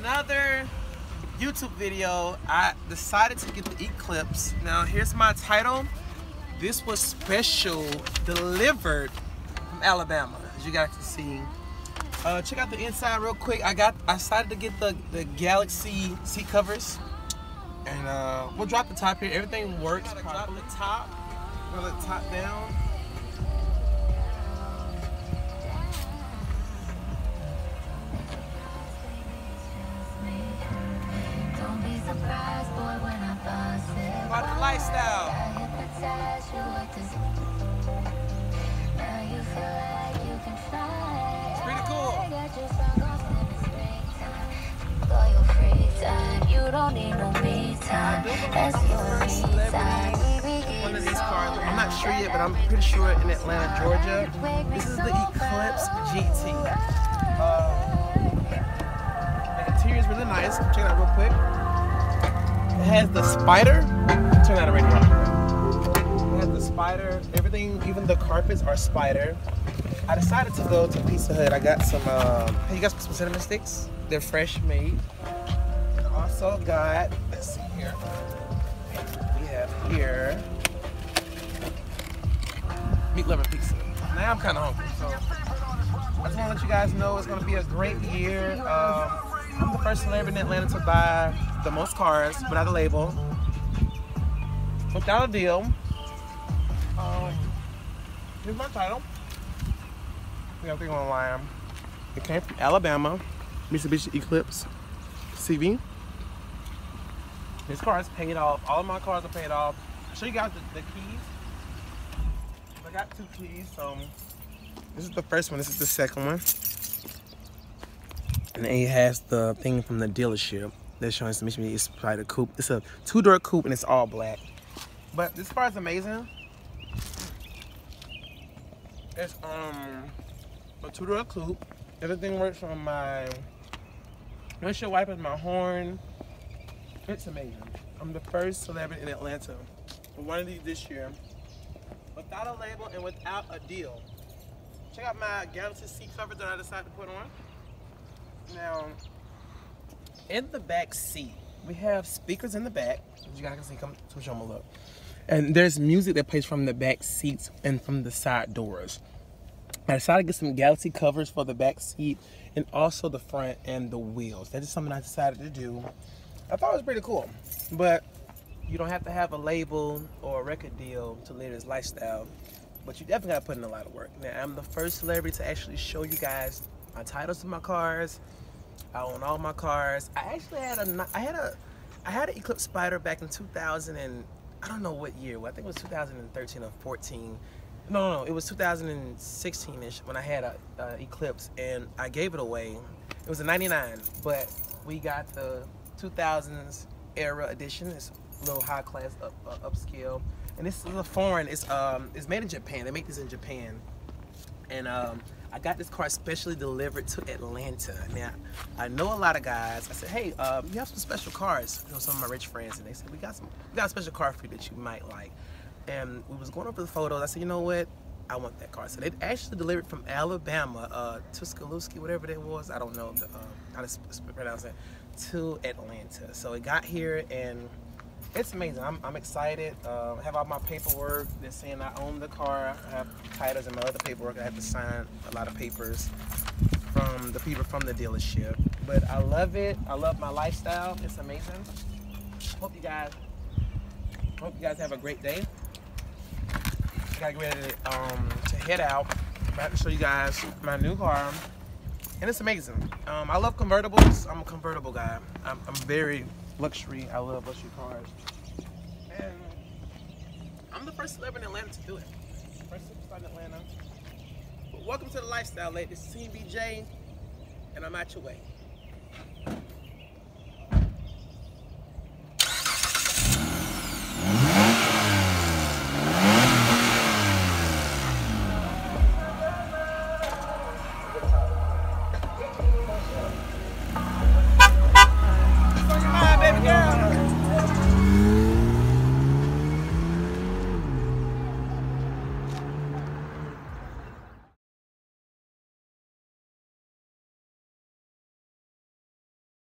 another YouTube video. I decided to get the Eclipse. Now here's my title. This was special delivered from Alabama, as you guys can see. Uh, check out the inside real quick. I got I decided to get the, the Galaxy seat covers. And uh, we'll drop the top here. Everything works. Drop the top. Roll the top down. One of these cars. I'm not sure yet, but I'm pretty sure in Atlanta, Georgia. This is the Eclipse GT. Uh, the interior is really nice. Check it out real quick. It has the Spyder. Turn that already on. It has the Spyder. Everything, even the carpets are Spyder. I decided to go to Pizza Hut. I got some. Um, hey, you got some cinnamon sticks? They're fresh made. Also got. Let's see here. We have here meat loving pizza. Now I'm kind of hungry, so I just want to let you guys know it's going to be a great year. Um, I'm the first celebrity in Atlanta to buy the most cars without a label, without a deal. Um, here's my title. We got everything online. It came from Alabama, Mitsubishi Eclipse CV. This car is paid off. All of my cars are paid off. I'll show you guys the, the keys. I got two keys, so this is the first one. This is the second one. And it has the thing from the dealership that's showing some Mitsubishi Spyder coupe. It's a two-door coupe and it's all black. But this car is amazing. It's um a two-door coupe. Everything works from my windshield wipers, my horn. It's amazing. I'm the first celebrity in Atlanta one of these this year without a label and without a deal. Check out my Galaxy seat cover that I decided to put on. Now, in the back seat, we have speakers in the back. You guys can see, come show them a look. And there's music that plays from the back seats and from the side doors. I decided to get some Galaxy covers for the back seat and also the front and the wheels. That's something I decided to do. I thought it was pretty cool. But you don't have to have a label or a record deal to live this lifestyle, but you definitely gotta put in a lot of work. Now, I'm the first celebrity to actually show you guys my titles to my cars. I own all my cars. I actually had a, I had a, I had an Eclipse Spyder back in 2000 and I don't know what year. I think it was 2013 or 14. No, no, it was 2016ish when I had a, a Eclipse and I gave it away. It was a 99, but we got the 2000s era edition. It's a little high class up, uh, upscale. And this is a foreign. It's um it's made in Japan. They make this in Japan. And um I got this car specially delivered to Atlanta. Now, I know a lot of guys. I said, hey, um, you have some special cars. You know, some of my rich friends, and they said, we got some, we got a special car for you that you might like. And we was going over the photos. I said, you know what? I want that car. So they actually delivered from Alabama, uh, Tuscaloosa, whatever that was. I don't know the, uh, how to pronounce it, to Atlanta. So it got here and it's amazing. I'm, I'm excited. Uh, I have all my paperwork that's saying I own the car. I have titles and my other paperwork. I have to sign a lot of papers from the people from the dealership. But I love it. I love my lifestyle. It's amazing. Hope you guys hope you guys have a great day. I gotta ready um, to head out. I'm about to show you guys my new car. And it's amazing. Um, I love convertibles. I'm a convertible guy. I'm, I'm very luxury. I love luxury cars. And I'm the first celebrity in Atlanta to do it. First superstar in Atlanta. But welcome to the lifestyle, ladies. This is CBJ, and I'm at your way.